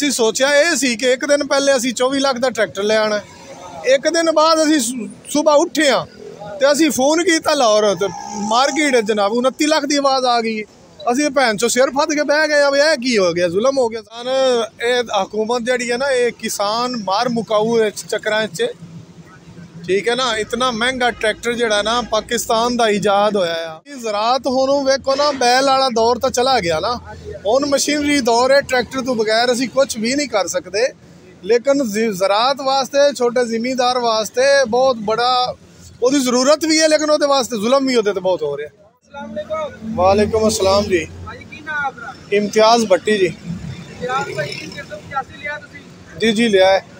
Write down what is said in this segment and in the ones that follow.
ਅਸੀਂ ਸੋਚਿਆ ਇਹ ਸੀ ਕਿ ਇੱਕ ਦਿਨ ਪਹਿਲੇ ਅਸੀਂ 24 ਲੱਖ ਦਾ ਟਰੈਕਟਰ ਲੈ ਆਣਾ ਇੱਕ ਦਿਨ ਬਾਅਦ ਅਸੀਂ ਸਵੇਰ ਉੱਠੇ ਆ ਤੇ ਅਸੀਂ ਫੋਨ ਕੀਤਾ ਲਾਹੌਰ ਤੇ ਮਾਰਕੀਟ ਜਨਾਬ 29 ਲੱਖ ਦੀ ਆਵਾਜ਼ ਆ ਗਈ। ਅਸੀਂ ਭੈਣ ਚੋ ਸਿਰ ਫੱਦ ਕੇ ਬਹਿ ਗਏ ਆ ਵੀ ਇਹ ਕੀ ਹੋ ਗਿਆ, ਜ਼ੁਲਮ ਹੋ ਗਿਆ। ਸਨ ਇਹ ਹਕੂਮਤ ਜਿਹੜੀ ਹੈ ਨਾ, ਇਹ ਕਿਸਾਨ ਮਾਰ ਮੁਕਾਊ ਚੱਕਰਾਂ 'ਚ ਠੀਕ ਹੈ ਨਾ ਇਤਨਾ ਮਹਿੰਗਾ ਟਰੈਕਟਰ ਜਿਹੜਾ ਨਾ ਪਾਕਿਸਤਾਨ ਦਾ ਇਜਾਦ ਹੋਇਆ ਆ ਇਹ ਜ਼ਰਾਤ ਹੁਣ ਵੇਖੋ ਨਾ ਬੈਲ ਵਾਲਾ ਦੌਰ ਤਾਂ ਚਲਾ ਗਿਆ ਨਾ ਹੁਣ ਮਸ਼ੀਨਰੀ ਦੌਰ ਹੈ ਟਰੈਕਟਰ ਤੋਂ ਬਗੈਰ ਅਸੀਂ ਕੁਝ ਵੀ ਨਹੀਂ ਕਰ ਸਕਦੇ ਲੇਕਿਨ ਜ਼ਰਾਤ ਵਾਸਤੇ ਛੋਟੇ ਜ਼ਿਮੀਂਦਾਰ ਵਾਸਤੇ ਬਹੁਤ ਬੜਾ ਉਹਦੀ ਜ਼ਰੂਰਤ ਵੀ ਹੈ ਲੇਕਿਨ ਉਹਦੇ ਵਾਸਤੇ ਜ਼ੁਲਮ ਵੀ ਉਹਦੇ ਤੇ ਬਹੁਤ ਹੋ ਰਿਹਾ ਵਾਲੇਕੁਮ ਅਸਲਾਮ ਜੀ ਇਮਤਿਆਜ਼ ਭੱਟੀ ਜੀ ਜੀ ਜੀ ਲਿਆ ਹੈ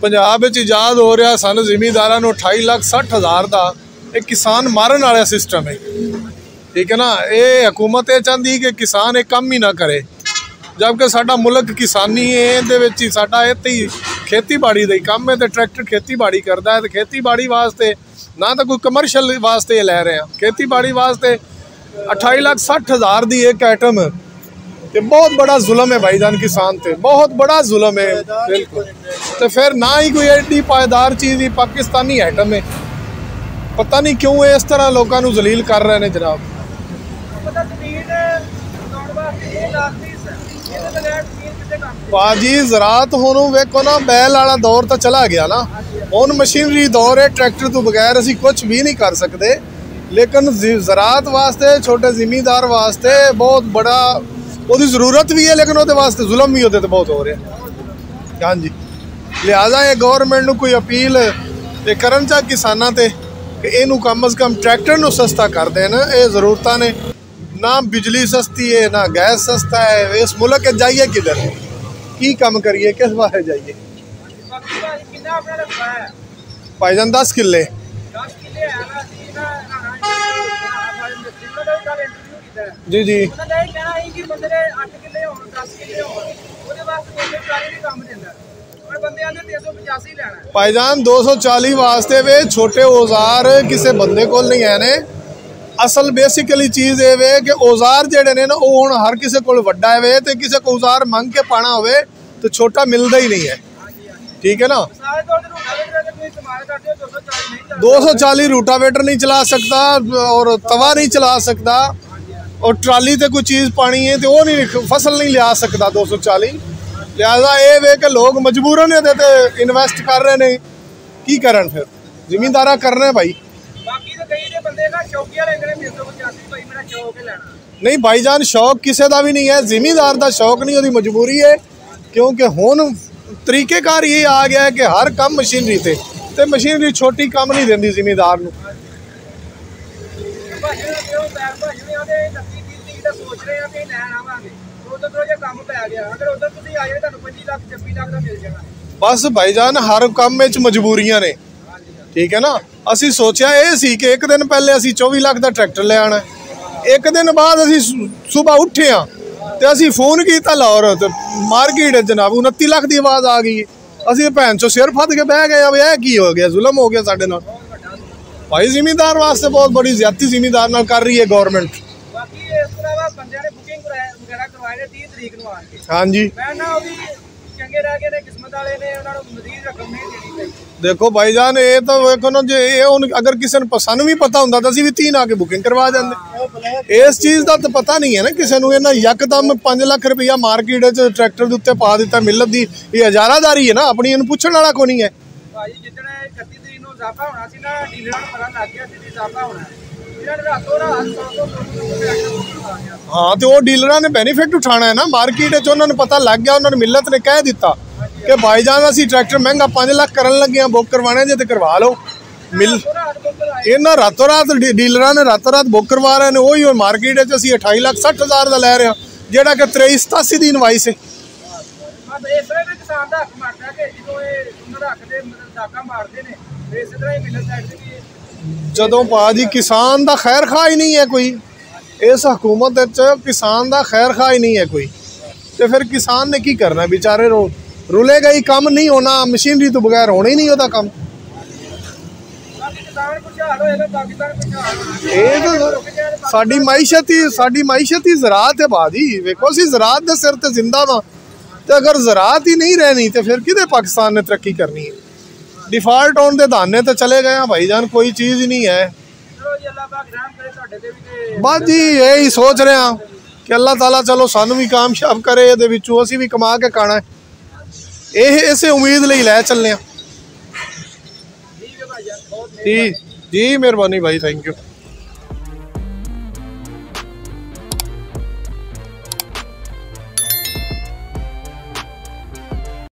ਪੰਜਾਬ ਵਿੱਚ ਇਜਾਦ ਹੋ ਰਿਹਾ ਸਾਨੂੰ, ਜ਼ਿਮੀਦਾਰਾਂ ਨੂੰ 28 ਲੱਖ 60 ਹਜ਼ਾਰ ਦਾ ਇਹ ਕਿਸਾਨ ਮਾਰਨ ਵਾਲਾ ਸਿਸਟਮ ਹੈ। ਠੀਕ ਹੈ ਨਾ? ਇਹ ਹਕੂਮਤ ਇਹ ਚਾਹੁੰਦੀ ਕਿ ਕਿਸਾਨ ਇਹ ਕੰਮ ਹੀ ਨਾ ਕਰੇ। ਜਦਕਿ ਸਾਡਾ ਮੁਲਕ ਕਿਸਾਨੀ ਹੈ, ਇਹਦੇ ਵਿੱਚ ਹੀ ਸਾਡਾ ਇੱਥੇ ਹੀ ਖੇਤੀਬਾੜੀ ਦਾ ਹੀ ਕੰਮ ਹੈ ਤੇ ਟਰੈਕਟਰ ਖੇਤੀਬਾੜੀ ਕਰਦਾ ਹੈ ਤੇ ਖੇਤੀਬਾੜੀ ਵਾਸਤੇ ਨਾ ਤਾਂ ਕੋਈ ਕਮਰਸ਼ੀਅਲ ਵਾਸਤੇ ਇਹ ਲੈ ਰਹੇ ਆ। ਖੇਤੀਬਾੜੀ ਵਾਸਤੇ 28 ਲੱਖ 60 ਹਜ਼ਾਰ ਦੀ ਇੱਕ ਆਈਟਮ ਤੇ ਬਹੁਤ ਬੜਾ ਜ਼ੁਲਮ ਹੈ ਭਾਈਜਾਨ ਕਿਸਾਨ ਤੇ। ਬਹੁਤ ਬੜਾ ਜ਼ੁਲਮ ਹੈ। ਬਿਲਕੁਲ। ਤੇ ਫਿਰ ਨਾ ਹੀ ਕੋਈ ਐਡੀ ਪਾਇਦਾਰ ਚੀਜ਼ ਹੀ ਪਾਕਿਸਤਾਨੀ ਆਈਟਮ ਹੈ ਪਤਾ ਨਹੀਂ ਕਿਉਂ ਇਹ ਇਸ ਤਰ੍ਹਾਂ ਲੋਕਾਂ ਨੂੰ ਜ਼ਲੀਲ ਕਰ ਰਹੇ ਨੇ ਜਨਾਬ। ਬਾਜੀ ਜ਼ਰਾਤ ਹੁਣ ਵੇਖੋ ਨਾ ਬੈਲ ਵਾਲਾ ਦੌਰ ਤਾਂ ਚਲਾ ਗਿਆ ਨਾ। ਹੁਣ ਮਸ਼ੀਨਰੀ ਦੌਰ ਹੈ ਟਰੈਕਟਰ ਤੋਂ ਬਗੈਰ ਅਸੀਂ ਕੁਝ ਵੀ ਨਹੀਂ ਕਰ ਸਕਦੇ। ਲੇਕਿਨ ਜ਼ਰਾਤ ਵਾਸਤੇ ਛੋਟੇ ਜ਼ਿਮੀਂਦਾਰ ਵਾਸਤੇ ਬਹੁਤ ਬੜਾ ਉਹਦੀ ਜ਼ਰੂਰਤ ਵੀ ਹੈ ਲੇਕਿਨ ਉਹਦੇ ਵਾਸਤੇ ਜ਼ੁਲਮ ਵੀ ਉਹਦੇ ਤੇ ਬਹੁਤ ਹੋ ਰਿਹਾ। ਹਾਂਜੀ। ਲਿਹਾਜ਼ਾ ਇਹ ਗਵਰਨਮੈਂਟ ਨੂੰ ਕੋਈ ਅਪੀਲ ਤੇ ਕਰਨ ਚਾ ਕਿਸਾਨਾਂ ਤੇ ਕਿ ਇਹਨੂੰ ਕਮ ਅਜ਼ ਕਮ ਟਰੈਕਟਰ ਨੂੰ ਸਸਤਾ ਕਰ ਦੇਣ, ਇਹ ਜ਼ਰੂਰਤਾਂ ਨੇ। ਨਾ ਬਿਜਲੀ ਸਸਤੀ ਹੈ, ਨਾ ਗੈਸ ਸਸਤਾ ਹੈ, ਇਸ ਮੁਲਕ ਕੇ ਜਾਈਏ ਕਿਧਰ? ਕੀ ਕੰਮ ਕਰੀਏ, ਕਿਸ ਵਾਸਤੇ ਜਾਈਏ? ਭਾਈ ਕਿੰਨਾ ਆਪਣਾ 10 ਕਿੱਲੇ। 10 ਕਿੱਲੇ ਆ ਨਾ ਸੀ ਨਾ ਜੀ ਜੀ। ਉਹਨਾਂ ਦਾ ਇਹ ਕਹਿਣਾ ਸੀ ਕਿ ਬੰਦੇ 8 ਕਿੱਲੇ ਹੋਣ 10 ਕਿੱਲੇ ਹੋਣ, ਉਹਦੇ ਵਾਸਤੇ ਬੰਦੇ ਕੰਮ ਦਿੰਦਾ ਹੁਣ ਬੰਦੇ ਆਂਦੇ 385 ਲੈਣਾ ਹੈ। ਭਾਈਜਾਨ 240 ਵਾਸਤੇ ਵੇ ਛੋਟੇ ਔਜ਼ਾਰ ਕਿਸੇ ਬੰਦੇ ਕੋਲ ਨਹੀਂ ਹੈ ਨੇ ਅਸਲ ਬੇਸਿਕਲੀ ਚੀਜ਼ ਇਹ ਵੇ ਕਿ ਔਜ਼ਾਰ ਜਿਹੜੇ ਨੇ ਨਾ ਉਹ ਹੁਣ ਹਰ ਕਿਸੇ ਕੋਲ ਵੱਡਾ ਹੈ ਵੇ ਤੇ ਕਿਸੇ ਕੋ ਔਜ਼ਾਰ ਮੰਗ ਕੇ ਪਾਣਾ ਹੋਵੇ ਤੇ ਛੋਟਾ ਮਿਲਦਾ ਹੀ ਨਹੀਂ ਹੈ ਠੀਕ ਹੈ ਨਾ ਸਾਰੇ ਤੌਰ ਤੇ ਰੂਟਾ ਵੇਟਰ ਅਗਰ ਤੁਸੀਂ ਇਸਤੇਮਾਲ ਕਰਦੇ ਹੋ 240 ਨਹੀਂ ਚੱਲਦਾ 240 ਰੂਟਾਵੇਟਰ ਨਹੀਂ ਚਲਾ ਸਕਦਾ ਔਰ ਤਵਾ ਨਹੀਂ ਚਲਾ ਸਕਦਾ ਔਰ ਟਰਾਲੀ ਤੇ ਕੋਈ ਚੀਜ਼ ਪਾਣੀ ਹੈ ਤੇ ਉਹ ਨਹੀਂ ਫਸਲ ਨਹੀਂ ਲਿਆ ਸਕਦਾ 240 ਲਿਹਾਜ਼ਾ ਇਹ ਵੇ ਕਿ ਲੋਕ ਮਜਬੂਰਨ ਇਹਦੇ ਤੇ ਇਨਵੈਸਟ ਕਰ ਰਹੇ ਨੇ। ਕੀ ਕਰਨ ਫਿਰ? ਜ਼ਿਮੀਂਦਾਰਾ ਕਰਨਾ ਭਾਈ। ਬਾਕੀ ਤਾਂ ਕਈ ਦੇ ਬੰਦੇ ਨਾ ਸ਼ੌਕੀਆ ਲੈਂਦੇ ਨੇ 385 ਭਾਈ ਮੇਰਾ ਸ਼ੌਕ ਹੈ ਲੈਣਾ। ਨਹੀਂ ਭਾਈਜਾਨ ਸ਼ੌਕ ਕਿਸੇ ਦਾ ਵੀ ਨਹੀਂ ਹੈ। ਜ਼ਿਮੀਂਦਾਰ ਦਾ ਸ਼ੌਕ ਨਹੀਂ ਉਹਦੀ ਮਜਬੂਰੀ ਹੈ। ਕਿਉਂਕਿ ਹੁਣ ਤਰੀਕੇਕਾਰ ਇਹ ਆ ਗਿਆ ਹੈ ਕਿ ਹਰ ਕੰਮ ਮਸ਼ੀਨਰੀ ਤੇ। ਤੇ ਮਸ਼ੀਨਰੀ ਛੋਟੀ ਕੰਮ ਨਹੀਂ ਦਿੰਦੀ ਜ਼ਿਮੀਂਦਾਰ ਨੂੰ। ਭਾਜੀ ਕਿਉਂ ਪੈਰ ਭਾਜੀ ਉਹਦੇ 29 30 ਦਾ ਸੋਚ ਰਹੇ ਆ ਕਿ ਲੈਣ ਆਵਾਂਗੇ। ਉਦੋਂ ਤੋਂ ਜੇ ਕੰਮ ਪੈ ਗਿਆ। ਅਗਰ ਉਧਰ ਤੁਸੀਂ ਆ ਜਾਏ ਤੁਹਾਨੂੰ 25 ਲੱਖ 26 ਲੱਖ ਦਾ ਮਿਲ ਜਾਣਾ। ਬਸ ਭਾਈਜਾਨ ਹਰ ਕੰਮ ਵਿੱਚ ਮਜਬੂਰੀਆਂ ਨੇ। ਠੀਕ ਹੈ ਨਾ? ਅਸੀਂ ਸੋਚਿਆ ਇਹ ਸੀ ਕਿ ਇੱਕ ਦਿਨ ਪਹਿਲੇ ਅਸੀਂ 24 ਲੱਖ ਦਾ ਟਰੈਕਟਰ ਲੈ ਆਣਾ ਇੱਕ ਦਿਨ ਬਾਅਦ ਅਸੀਂ ਸਵੇਰ ਉੱਠੇ ਆ ਤੇ ਅਸੀਂ ਫੋਨ ਕੀਤਾ ਲਾਹੌਰ ਤੇ ਮਾਰਕੀਟ ਜਨਾਬ 29 ਲੱਖ ਦੀ ਆਵਾਜ਼ ਆ ਗਈ। ਅਸੀਂ ਭੈਣ ਚੋ ਸਿਰ ਫੱਦ ਕੇ ਬਹਿ ਗਏ ਆ ਵੀ ਇਹ ਕੀ ਹੋ ਗਿਆ ਜ਼ੁਲਮ ਹੋ ਗਿਆ ਸਾਡੇ ਨਾਲ। ਭਾਈ ਜ਼ਿਮੀਂਦਾਰ ਵਾਸਤੇ ਬਹੁਤ ਬੜੀ ਜ਼ਿਆਦਤੀ ਜ਼ਿਮੀਂਦਾਰ ਨਾਲ ਕਰ ਰਹੀ ਹੈ ਗਵਰਨਮੈਂਟ ਬਾਕੀ ਇਸ ਤੋਂ ਇਲਾਵਾ ਬੰਦਿਆਂ ਨੇ ਬੁਕਿੰਗ ਵਗੈਰਾ ਕਰਵਾਏ ਨੇ 30 ਤਰੀਕ ਨੂੰ ਆਣ ਕੇ ਹਾਂਜੀ। ਮੈਂ ਨਾ ਉਹ ਵੀ ਚੰਗੇ ਰਹਿ ਗਏ ਨੇ ਕਿਸਮਤ ਵਾਲੇ ਨੇ ਉਹਨਾਂ ਨੂੰ ਮਜ਼ੀਦ ਰਕਮ ਨਹੀਂ ਦੇਣੀ ਪਈ। ਦੇਖੋ ਭਾਈਜਾਨ ਇਹ ਤਾਂ ਵੇਖੋ ਨਾ ਜੇ ਇਹ ਹੁਣ ਅਗਰ ਕਿਸੇ ਨੂੰ ਸਾਨੂੰ ਵੀ ਪਤਾ ਹੁੰਦਾ ਤਾਂ ਅਸੀਂ ਵੀ 3 ਆ ਕੇ ਬੁਕਿੰਗ ਕਰਵਾ ਜਾਂਦੇ ਇਸ ਚੀਜ਼ ਦਾ ਤਾਂ ਪਤਾ ਨਹੀਂ ਹੈ ਨਾ ਕਿਸੇ ਨੂੰ ਇਹਨਾਂ ਯਕਦਮ 5 ਲੱਖ ਰੁਪਈਆ ਮਾਰਕੀਟ 'ਚ ਟਰੈਕਟਰ ਦੇ ਉੱਤੇ ਪਾ ਦਿੱਤਾ ਮਿਲਤ ਦੀ। ਇਹ ਹਜ਼ਾਰਾਦਾਰੀ ਹੈ ਨਾ ਆਪਣੀ ਇਹਨੂੰ ਪੁੱਛਣ ਵਾਲਾ ਕੋਈ ਨਹੀਂ ਹੈ। ਭਾਜੀ ਜਿੱਦਣ 31 ਤਰੀਕ ਨੂੰ ਇਜ਼ਾਫਾ ਹੋਣਾ ਸੀ ਨਾ ਡੀਲਰਾਂ ਨੂੰ ਪਤਾ ਲੱਗ ਗਿਆ ਸੀ ਇਜ਼ਾਫਾ ਹੋਣਾ ਰਾਤੋਂ ਰਾਤ 100 ਤੋਂ 200 ਟਰੈਕਟਰ ਆ ਗਿਆ ਹਾਂ, ਤੇ ਉਹ ਡੀਲਰਾਂ ਨੇ ਬੈਨੀਫਿਟ ਉਠਾਣਾ ਹੈ ਨਾ। ਮਾਰਕੀਟ 'ਚ ਉਹਨਾਂ ਨੂੰ ਪਤਾ ਲੱਗ ਗਿਆ, ਉਹਨਾਂ ਨੂੰ ਮਿਲਤ ਨੇ ਕਹਿ ਦਿੱਤਾ ਕਿ ਭਾਈਜਾਨ ਅਸੀਂ ਟਰੈਕਟਰ ਮਹਿੰਗਾ 5 ਲੱਖ ਕਰਨ ਲੱਗੇ ਆ ਬੁੱਕ ਕਰਵਾਣੇ ਜੇ ਤੇ ਕਰਵਾ ਲਓ। ਮਿਲ ਰਾਤੋਂ ਰਾਤ ਬੁੱਕ ਇਹਨਾਂ ਰਾਤੋਂ ਰਾਤ ਡੀਲਰਾਂ ਨੇ ਰਾਤੋਂ ਰਾਤ ਬੁੱਕ ਕਰਵਾ ਰਹੇ ਨੇ, ਉਹੀ ਮਾਰਕੀਟ 'ਚ ਅਸੀਂ 28 ਲੱਖ 60 ਹਜ਼ਾਰ ਦਾ ਲੈ ਰਹੇ ਹਾਂ, ਜਿਹੜਾ ਕਿ 23 87 ਦੀ ਇਨਵਾਈਸ ਹੈ। ਕਿਸਾਨ ਦਾ ਹੱਕ ਮੰਨਦਾ ਕਿ ਜਦੋਂ ਇਹ ਰੱਖਦੇ ਮਤਲਬ ਡਾਕਾ ਮਾਰਦੇ ਨੇ ਇਸੇ ਤਰ੍ਹਾਂ ਹੀ ਮਿਡਲ ਸਾਈਡ ਤੇ ਵੀ ਜਦੋਂ ਬਾਜੀ ਕਿਸਾਨ ਦਾ ਖੈਰ ਖਾ ਹੀ ਨਹੀਂ ਹੈ ਕੋਈ, ਇਸ ਹਕੂਮਤ ਵਿੱਚ ਕਿਸਾਨ ਦਾ ਖੈਰ ਖਾ ਹੀ ਨਹੀਂ ਹੈ ਕੋਈ। ਤੇ ਫਿਰ ਕਿਸਾਨ ਨੇ ਕੀ ਕਰਨਾ ਵਿਚਾਰੇ ਰੋ ਰੁਲੇਗਾ ਹੀ ਕੰਮ ਨਹੀਂ ਹੋਣਾ ਮਸ਼ੀਨਰੀ ਤੋਂ ਬਗੈਰ ਹੋਣਾ ਹੀ ਨਹੀਂ ਉਹਦਾ ਕੰਮ। ਇਹ ਤਾਂ ਸਾਡੀ ਮਾਈਸ਼ਤ ਹੀ, ਸਾਡੀ ਮਾਈਸ਼ਤ ਹੀ ਜ਼ਰਾਤ ਹੈ ਬਾਜੀ। ਵੇਖੋ, ਅਸੀਂ ਜ਼ਰਾਤ ਦੇ ਸਿਰ ਤੇ ਜ਼ਿੰਦਾ ਵਾਂ। ਤੇ ਅਗਰ ਜ਼ਰਾਤ ਹੀ ਨਹੀਂ ਰਹਿਣੀ, ਤੇ ਫਿਰ ਕਿਹਦੇ ਪਾਕਿਸਤਾਨ ਨੇ ਤਰੱਕੀ ਕਰਨੀ ਹੈ? ਡਿਫਾਲਟ ਹੋਣ ਦੇ ਧਾਨੇ ਤੇ ਚਲੇ ਗਏ ਆ ਭਾਈਜਾਨ ਕੋਈ ਚੀਜ਼ ਨਹੀਂ ਹੈ। ਬਸ ਜੀ ਇਹ ਹੀ ਸੋਚ ਰਹੇ ਕਿ ਅੱਲਾਹ ਤਾਲਾ ਚਲੋ ਸਾਨੂੰ ਵੀ ਕਾਮਯਾਬ ਕਰੇ ਇਹਦੇ ਵਿੱਚੋਂ ਅਸੀਂ ਵੀ ਕਮਾ ਕੇ ਖਾਣਾ। ਇਹ ਇਸੇ ਉਮੀਦ ਲਈ ਲੈ ਚੱਲੇ ਆ ਜੀ ਜੀ ਮਿਹਰਬਾਨੀ ਭਾਈ ਥੈਂਕ ਯੂ